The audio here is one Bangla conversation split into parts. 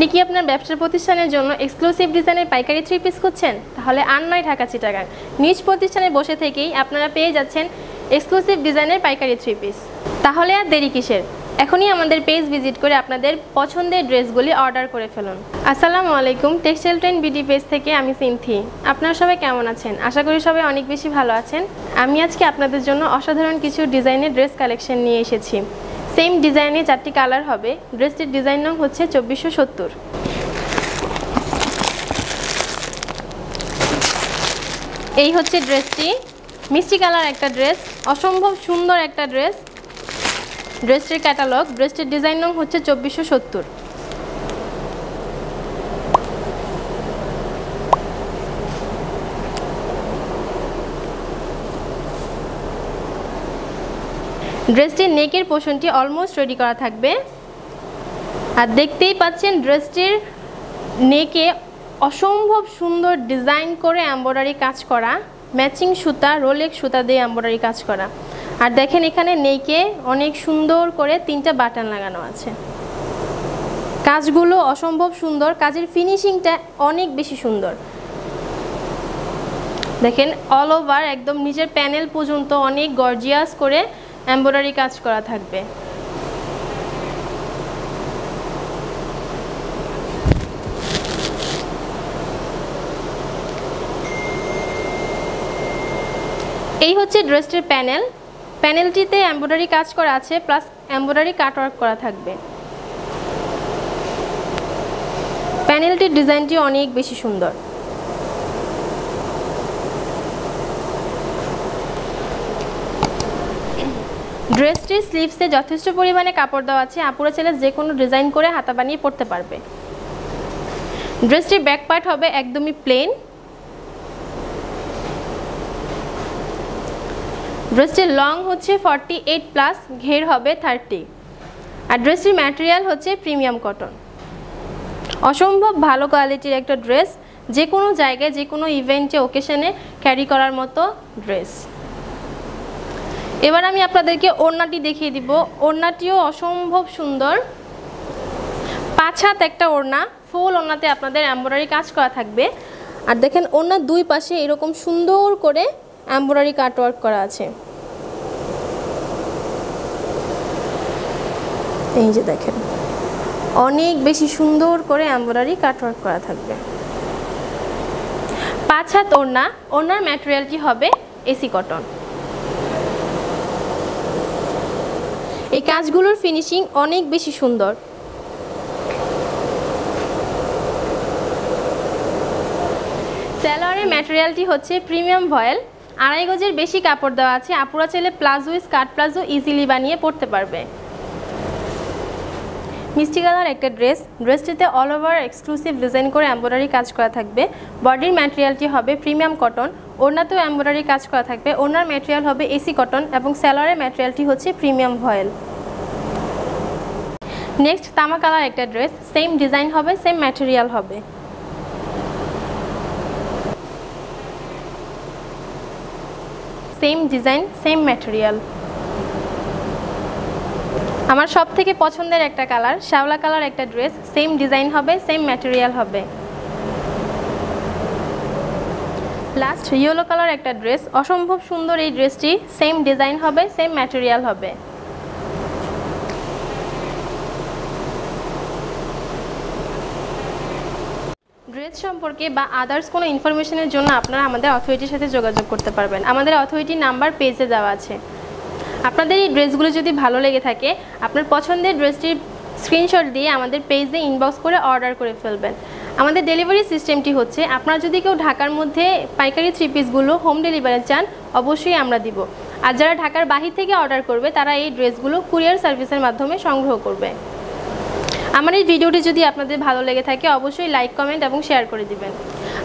আপনি কি আপনার ব্যবসা প্রতিষ্ঠানের জন্য এক্সক্লুসিভ ডিজাইনের পাইকারি থ্রি পিস খুঁজছেন? তাহলে আর নয় ঢাকা চিটাগাং। নিজ প্রতিষ্ঠানে বসে থেকেই আপনারা পেয়ে যাচ্ছেন এক্সক্লুসিভ ডিজাইনের পাইকারি থ্রি পিস তাহলে আর দেরি কিসের? এখনই আমাদের পেজ ভিজিট করে আপনাদের পছন্দের ড্রেসগুলি অর্ডার করে ফেলুন। আসসালামু আলাইকুম টেক্সটাইল ট্রেন বিডি পেজ থেকে আমি সিনথি। আপনারা সবাই কেমন আছেন? আশা করি সবাই অনেক বেশি ভালো আছেন। আমি আজকে আপনাদের জন্য অসাধারণ কিছু ডিজাইনের ড্রেস কালেকশন নিয়ে এসেছি। সেম ডিজাইনে চারটি কালার হবে। ড্রেসটির ডিজাইন নং হচ্ছে চব্বিশশো সত্তর। এই হচ্ছে ড্রেসটি। মিষ্টি কালার একটা ড্রেস, অসম্ভব সুন্দর একটা ড্রেস। ড্রেসটির ক্যাটালগ, ড্রেসটির ডিজাইন নং হচ্ছে চব্বিশশো সত্তর। ড্রেসটির নেকের পোষণটি অলমোস্ট রেডি করা থাকবে। আর দেখতেই পাচ্ছেন ড্রেসটির নেকে অসম্ভব সুন্দর ডিজাইন করে এম্ব্রয়ডারি কাজ করা। ম্যাচিং সুতা রোলেক সুতা দিয়ে এম্ব্রয়ডারি কাজ করা। আর দেখেন এখানে নেকে অনেক সুন্দর করে তিনটা বাটন লাগানো আছে। কাজগুলো অসম্ভব সুন্দর, কাজের ফিনিশিংটা অনেক বেশি সুন্দর। দেখেন অল ওভার একদম নিজের প্যানেল পর্যন্ত অনেক গর্জিয়াস করে এম্ব্রয়ডারি কাজ করা থাকবে। এই হচ্ছে ড্রেসটির প্যানেল। প্যানেলটিতে এমব্রয়ডারি কাজ করা আছে প্লাস এমব্রয়ডারি কাটওয়ার্ক করা থাকবে। প্যানেলটির ডিজাইনটি অনেক বেশি সুন্দর। ড্রেসটির স্লিভসে যথেষ্ট পরিমাণে কাপড় দেওয়া আছে। আপুরা ছেলে যে কোনো ডিজাইন করে হাতা বানিয়ে পরতে পারবে। ড্রেসটির ব্যাক পার্ট হবে একদমই প্লেন ড্রেসটির লং হচ্ছে ফর্টি এইট প্লাস ঘের হবে থার্টি আর ড্রেসটির ম্যাটেরিয়াল হচ্ছে প্রিমিয়াম কটন অসম্ভব ভালো কোয়ালিটির একটা ড্রেস যে কোনো জায়গায় যে কোনো ইভেন্টে ওকেশনে ক্যারি করার মতো ড্রেস এবার আমি আপনাদেরকে ওড়নাটি দেখিয়ে দিব। ওড়নাটিও অসম্ভব সুন্দর। পাঁচ হাত একটা ওড়না, ফুল ওড়নাতে আপনাদের এম্ব্রয়ডারি কাজ করা থাকবে। আর দেখেন ওড়নার দুই পাশে এরকম সুন্দর করে এম্ব্রয়ডারি কাটওয়ার্ক করা আছে। এই যে দেখেন, অনেক বেশি সুন্দর করে এম্ব্রয়ডারি কাটওয়ার্ক করা থাকবে। পাঁচ হাত ওড়না, ওড়নার ম্যাটেরিয়ালটি হবে এসি কটন। এই কাজগুলোর ফিনিশিং অনেক বেশি সুন্দর। স্যালোয়ারের ম্যাটেরিয়ালটি হচ্ছে প্রিমিয়াম ভয়েল। আড়াই গজের বেশি কাপড় দেওয়া আছে। আপুরা চাইলে প্লাজো স্কার্ট প্লাজো ইজিলি বানিয়ে পরতে পারবে। মিষ্টি কালার একটা ড্রেস। ড্রেসটিতে অল ওভার এক্সক্লুসিভ ডিজাইন করে এম্ব্রয়ডারি কাজ করা থাকবে। বডির ম্যাটেরিয়ালটি হবে প্রিমিয়াম কটন ওড়নাতেও এম্ব্রয়ডারি কাজ করা থাকবে। ওড়নার ম্যাটেরিয়াল হবে এসি কটন এবং স্যালোয়ারের ম্যাটেরিয়ালটি হচ্ছে প্রিমিয়াম ভয়েল নেক্সট তামা কালার একটা ড্রেস। সেম ডিজাইন হবে সেম ম্যাটেরিয়াল হবে। সেম ডিজাইন সেম ম্যাটেরিয়াল আমার সব থেকে পছন্দের একটা কালার, শ্যাওলা কালার একটা ড্রেস সেম ডিজাইন হবে সেম ম্যাটেরিয়াল হবে। লাস্ট ইয়েলো কালার একটা ড্রেস অসম্ভব সুন্দর এই ড্রেসটি সেম ডিজাইন হবে সেম ম্যাটেরিয়াল হবে। ড্রেস সম্পর্কে বা আদার্স কোনো ইনফরমেশনের জন্য আপনারা আমাদের অথরিটির সাথে যোগাযোগ করতে পারবেন। আমাদের অথরিটির নাম্বার পেজে দেওয়া আছে। আপনাদের এই ড্রেসগুলো যদি ভালো লেগে থাকে, আপনার পছন্দের ড্রেসটির স্ক্রিনশট দিয়ে আমাদের পেজে ইনবক্স করে অর্ডার করে ফেলবেন। আমাদের ডেলিভারি সিস্টেমটি হচ্ছে, আপনারা যদি কেউ ঢাকার মধ্যে পাইকারি থ্রি পিসগুলো হোম ডেলিভারি চান, অবশ্যই আমরা দিব। আর যারা ঢাকার বাহির থেকে অর্ডার করবে, তারা এই ড্রেসগুলো কুরিয়ার সার্ভিসের মাধ্যমে সংগ্রহ করবে। আমার এই ভিডিওটি যদি আপনাদের ভালো লেগে থাকে, অবশ্যই লাইক কমেন্ট এবং শেয়ার করে দিবেন।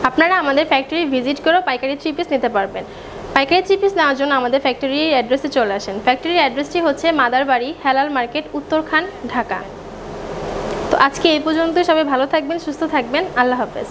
আপনারা আমাদের ফ্যাক্টরি ভিজিট করেও পাইকারি থ্রি পিস নিতে পারবেন। পাইকারি চিপিস পিস নেওয়ার জন্য আমাদের ফ্যাক্টরির অ্যাড্রেসে চলে আসেন। ফ্যাক্টরির অ্যাড্রেসটি হচ্ছে মাদারবাড়ি, হেলাল মার্কেট, উত্তরখান, ঢাকা। তো আজকে এই পর্যন্ত সবাই ভালো থাকবেন, সুস্থ থাকবেন। আল্লাহ হাফেজ।